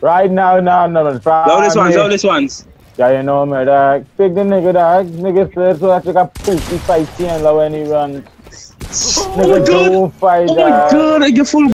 Right now, no, no, no. Loudest ones, loudest ones. Yeah, you know me, dog. Pick the nigga, dog. Nigga said so that you can pussy fight Chandler when he runs. Oh my god! don't fight, Oh my god, I get full